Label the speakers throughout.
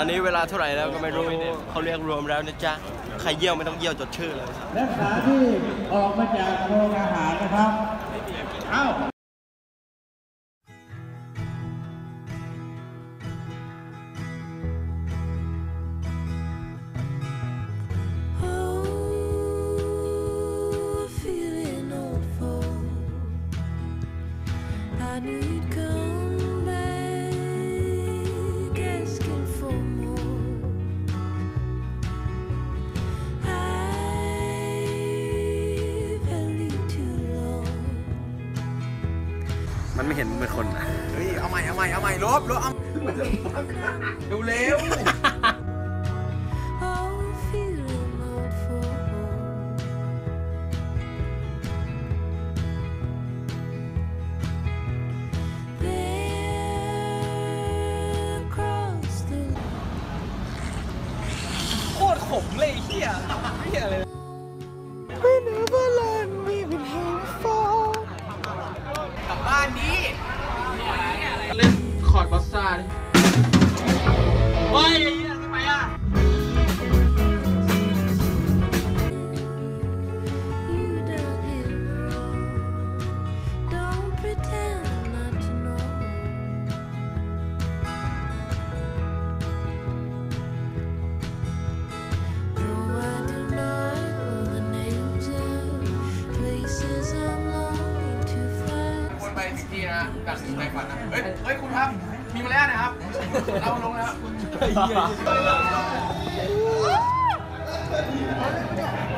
Speaker 1: อนนี้เวลาเท่าไหร่แล้วก็ไม่รู้เขาเรียกรวมแล้วนะจ๊ะใครเยี่ยวไม่ต้องเยี่ยวจดชื่อเลย
Speaker 2: นักศึกษาที่ออกมาจากโรงอาหารนะครับ เอ้า
Speaker 3: มันไม่เห็นเป็นคนนะ
Speaker 4: เฮ้ย เอาใหม่ เอาใหม่ เอาใหม่ลบลบเอาเร็วเร็ว
Speaker 5: Oh, feeling old folk. There across the
Speaker 4: โคตรขมเลยไอ้เฮียเฮียเลย อร์ดบอสซ่าดิเฮ้ยไอ้เฮียทำไมอะ
Speaker 5: You done him wrong. Don't pretend not to know. Though I do not know the names of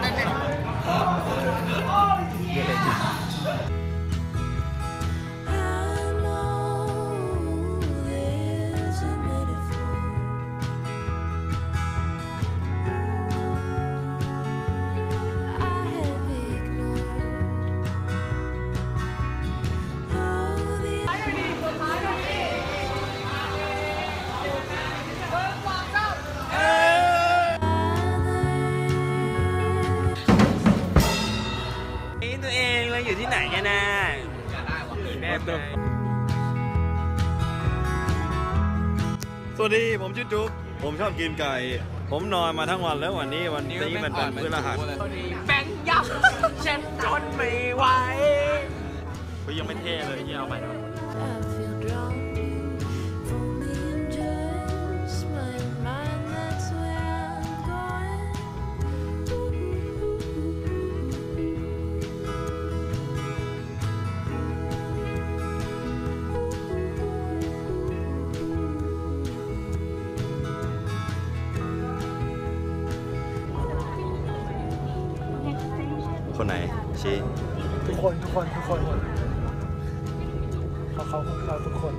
Speaker 4: แม่
Speaker 3: ตัวสวัสดีผมชื่อจุ๊บผมชอบกินไก่ ผมนอนมาทั้งวันแล้ววันนี้วันนี้มันเป็นพฤหัส
Speaker 4: แบงค์ยับฉันทนไม่ไหว
Speaker 3: เฮ้ยยังไม่เท่เลยที่เอาไปนะ ชี้
Speaker 6: ทุกคนทุกคนทุกคนเขาเขาเขาทุกคน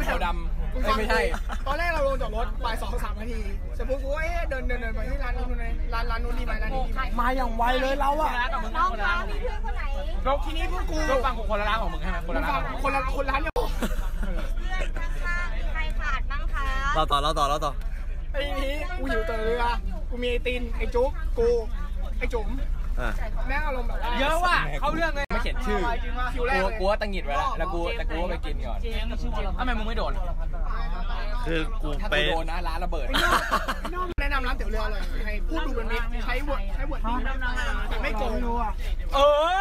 Speaker 4: ม่มโพดำเอ้ยไม่ใช่
Speaker 7: ตอนแรกเราลงจากรถบ่ายสองสามนาทีเสร็จปุ๊บกูก็เอ๊ะเดินเดินเดินไปที่ร้านนู้นเลยร้านร้านนู้นดีไหมร้านนี้ดีไหม
Speaker 6: มาอย่างไวเลยเราอะ
Speaker 7: น้องคะมีเพื่อนคนไหนรถที่นี้พวกกู
Speaker 4: รถฟังของคนละร้านของมึงใช่ไหมคนละร้านของมึง
Speaker 7: คนละคนร้านเนี่ย
Speaker 8: เพื่อนข้างๆใครขาดบ้างคะ
Speaker 3: เราต่อเราต่อเราต่อ
Speaker 7: ไอ้นี้กูอยู่เตอเรือกูมีไอตินไอจุ๊บกูไอจุ๋ม
Speaker 3: อะ
Speaker 7: แม่งอารมณ์แบบว่า
Speaker 4: เยอะว่ะ เข้าเรื่องเลยไม่เขียนชื่อ
Speaker 7: คิวแรก
Speaker 4: กู
Speaker 7: เลย
Speaker 4: กูว่าตังหงิดไว้แล้วแล้วกูแต่กูก็ไปกินก่อนทำไมมึงไม่โดน
Speaker 3: คือกู
Speaker 4: ถ้า
Speaker 3: ไป
Speaker 4: กูโดนนะร้านระเบิด
Speaker 7: น้องแนะนำร้านเตี๋ยวเรือเลยให้พูดดูเป็นมิตรใช้เวิร์ดใช้เวิร์ดดีแต่ไม่โกง
Speaker 4: เอ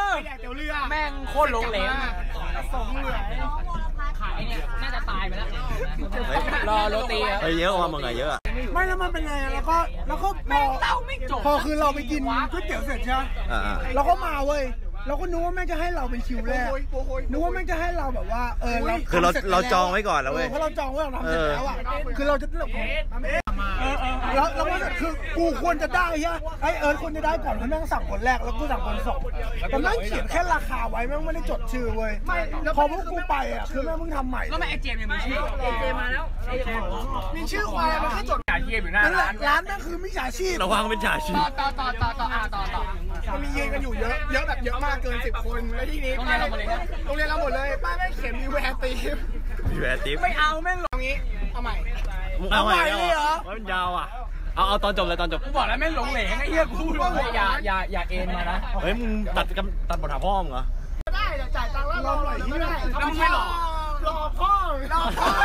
Speaker 4: อ
Speaker 7: ไม่แดกเตี๋ยวเรือ
Speaker 4: แม่งโคตรโลงเหลง
Speaker 7: สองเหลือ
Speaker 8: ขายเนี่ยน่าจะตายไปแล้ว
Speaker 3: เฮ้ย
Speaker 4: รอโรตีครับ
Speaker 3: เฮ้ยเยอะกว่ามึงอะเยอะอะ
Speaker 6: ไม่แล้วมันเป็นไงอะแล้วก็แล้วก็พอพอคือเราไปกินก๋วยเตี๋ยวเสร็จใช่ไหม
Speaker 3: อ่าอ่า
Speaker 6: เราก็มาเว้ย เราก็นึกว่าแม่งจะให้เราเป็นคิวแรก
Speaker 7: โอ้ยโอ้ย
Speaker 6: นึกว่าแม่งจะให้เราแบบว่า เออเรา
Speaker 3: คือเรา
Speaker 6: ทำสจไป
Speaker 3: เรา
Speaker 6: แล้
Speaker 3: จองไว้ก่อนแล้วเว้ย
Speaker 6: เพราะเราจองไว้เราทำเสร็จ
Speaker 3: เออ
Speaker 6: แล้วอะ คือเราจะเลือกแล้วแล้วว่าคือกูควรจะได้ใช่ไหมไอเอิร์ธควรจะได้ก่อนเพราะแม่งสั่งคนแรกแล้วกูสั่งคนสองแต่แม่งเขียนแค่ราคาไว้แม่งไม่ได้จดชื่อเว้ยไม่พอพวกกูไปอะคือแม่งเพิ่งทำใหม่
Speaker 4: แล้วไม่ไอเจมยังมีชื่อไอเจมมาแล้ว
Speaker 7: มีชื่อควายมันแค่จด
Speaker 4: จ่าเทียบอยู่หน้า
Speaker 6: นั่นแห
Speaker 4: ร้า
Speaker 6: ละ
Speaker 4: น
Speaker 6: ร้านนั่นคือมิจฉาชีพ
Speaker 3: ระวังเป็นจ่าชีพ
Speaker 4: ต่อต่อต่อต่ออ่าต่อต่อ
Speaker 7: มันมียืนกันอยู่เยอะเยอะแบบเยอะมากเกินสิบคนแล้วทีนี้ป้ายโรงเรียนเราหมดเลยป้ายไม่เขียนมีแวร์ตีม
Speaker 3: มีแวร์ติฟ
Speaker 4: ไม่เอาแม่งหล
Speaker 7: ตรงนี้เอาใหม่
Speaker 3: มึงเอาใหม่เลยเหรอ ว่ามันยาวอะ เอาเอาตอนจบเลยตอนจบ
Speaker 4: กูบอกแล้วแม่งหลงเหลงไอ้เหี้ยกูว่าอย่าอย่าอย่าเอ็นมานะ
Speaker 3: เฮ้ยมึงตัดกันตัดบทหาพ่อมึงเหรอ
Speaker 7: ได้แต่จ่ายตังค์แล้วรอหน่อยไม่ได้
Speaker 4: แล้วมึงไม่หล่อ
Speaker 7: รอพ่อรอพ่อ
Speaker 4: แล้ว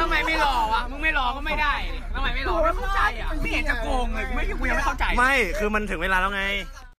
Speaker 4: ทำไมไม่หล่อวะมึงไม่หล่อก็ไม่ได้ทำไมไม่หล่อไม่เข้าใจอะไม่เห็นจะโกงเลยไม่กูยังไม่เข้าใจ
Speaker 3: ไม่ คือมันถึงเวลาแล้วไง